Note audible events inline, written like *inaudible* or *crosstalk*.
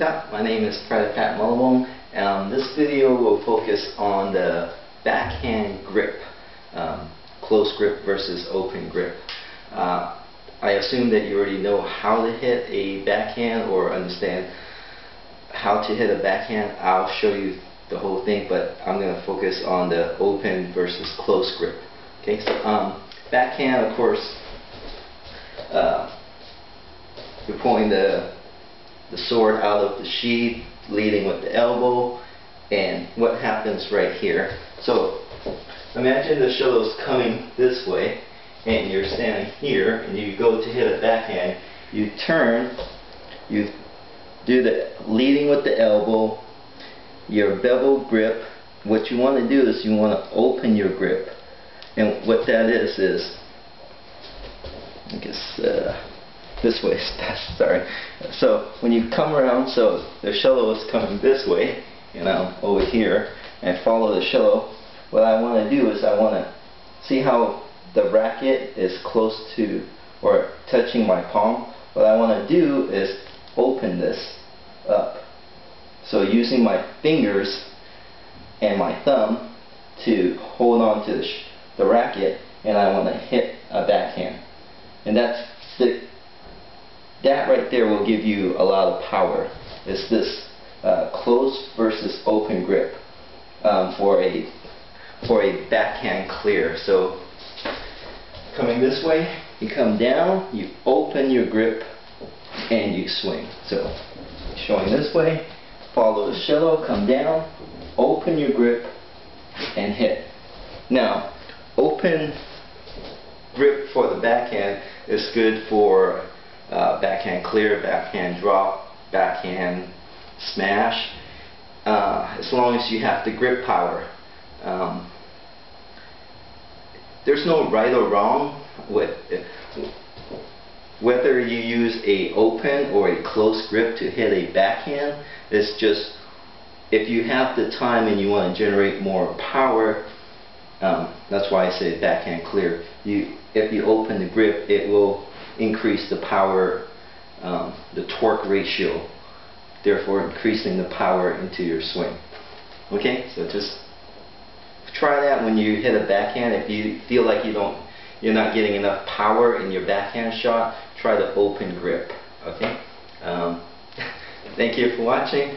My name is Pratipat Mallawong. Um, this video will focus on the backhand grip, um, close grip versus open grip. Uh, I assume that you already know how to hit a backhand or understand how to hit a backhand. I'll show you the whole thing, but I'm going to focus on the open versus close grip. Okay, so um, backhand, of course, uh, you're pulling the the sword out of the sheath, leading with the elbow, and what happens right here. So imagine the shuttle's coming this way, and you're standing here, and you go to hit a backhand. You turn, you do the leading with the elbow, your bevel grip. What you want to do is you want to open your grip, and what that is is, I guess. Uh, this way, *laughs* sorry. So when you come around, so the shuttle is coming this way, you know, over here, and follow the shuttle, what I want to do is I want to see how the racket is close to or touching my palm. What I want to do is open this up. So using my fingers and my thumb to hold on to the, the racket and I want to hit a backhand. And that's the that right there will give you a lot of power. It's this uh, closed versus open grip um, for a for a backhand clear. So coming this way, you come down, you open your grip, and you swing. So showing this way, follow the shuttle, come down, open your grip, and hit. Now, open grip for the backhand is good for uh, backhand clear, backhand drop, backhand smash, uh, as long as you have the grip power. Um, there's no right or wrong with whether you use a open or a close grip to hit a backhand. It's just if you have the time and you want to generate more power, um, that's why I say backhand clear. You, if you open the grip, it will increase the power, um, the torque ratio, therefore increasing the power into your swing. Okay, so just try that when you hit a backhand. If you feel like you don't, you're not getting enough power in your backhand shot, try the open grip. Okay. Um, *laughs* thank you for watching.